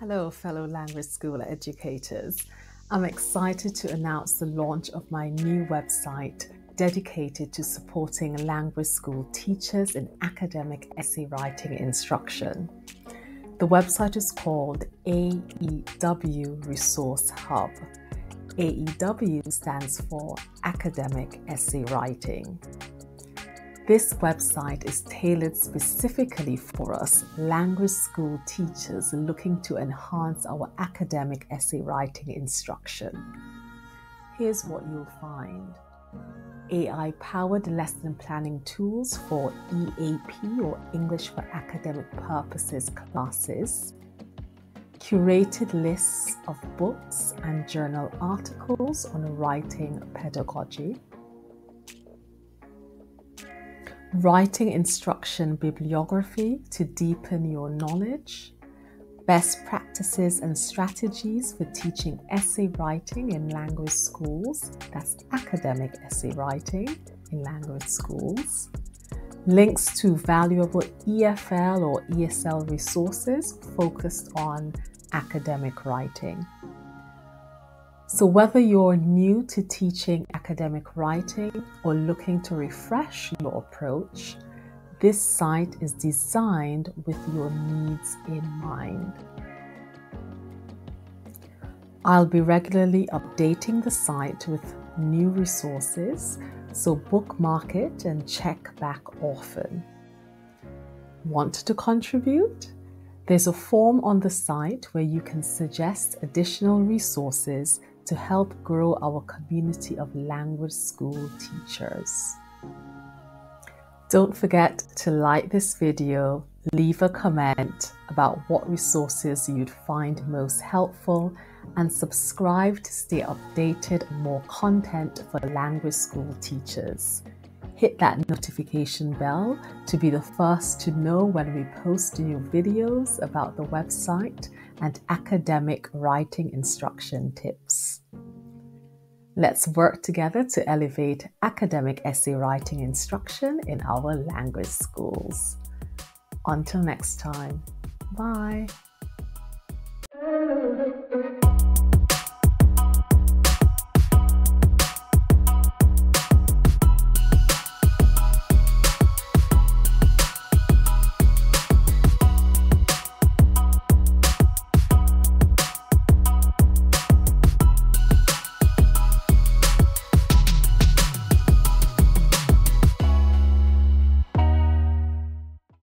Hello, fellow language school educators. I'm excited to announce the launch of my new website dedicated to supporting language school teachers in academic essay writing instruction. The website is called AEW Resource Hub. AEW stands for Academic Essay Writing. This website is tailored specifically for us language school teachers looking to enhance our academic essay writing instruction. Here's what you'll find. AI powered lesson planning tools for EAP or English for Academic Purposes classes, curated lists of books and journal articles on writing pedagogy writing instruction bibliography to deepen your knowledge, best practices and strategies for teaching essay writing in language schools, that's academic essay writing in language schools, links to valuable EFL or ESL resources focused on academic writing. So, whether you're new to teaching academic writing or looking to refresh your approach, this site is designed with your needs in mind. I'll be regularly updating the site with new resources, so bookmark it and check back often. Want to contribute? There's a form on the site where you can suggest additional resources to help grow our community of language school teachers. Don't forget to like this video, leave a comment about what resources you'd find most helpful, and subscribe to stay updated on more content for language school teachers. Hit that notification bell to be the first to know when we post new videos about the website and academic writing instruction tips. Let's work together to elevate academic essay writing instruction in our language schools. Until next time, bye.